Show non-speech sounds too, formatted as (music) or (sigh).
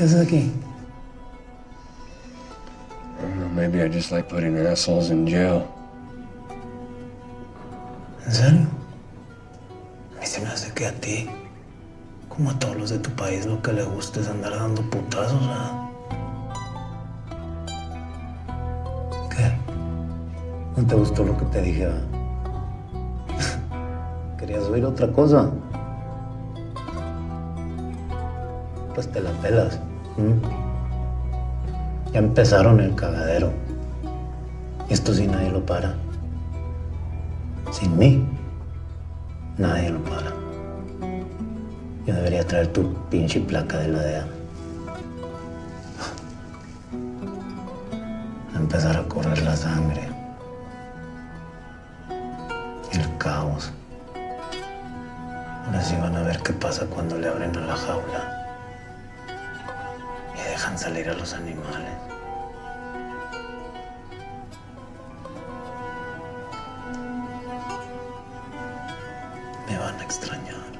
¿Qué haces aquí? I don't know, maybe I just like putting assholes in jail. ¿En serio? A mí se me hace que a ti, como a todos los de tu país, lo que le gusta es andar dando putazos, ¿verdad? ¿Qué? ¿No te gustó lo que te dije? (laughs) ¿Querías oír otra cosa? Pues te la pelas. Ya empezaron el cagadero. Esto sí nadie lo para. Sin mí, nadie lo para. Yo debería traer tu pinche placa de la DEA. A empezar a correr la sangre. El caos. Ahora sí van a ver qué pasa cuando le abren a la jaula dejan salir a los animales. Me van a extrañar.